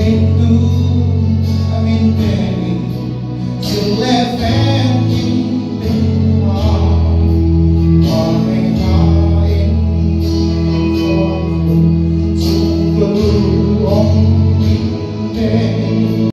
came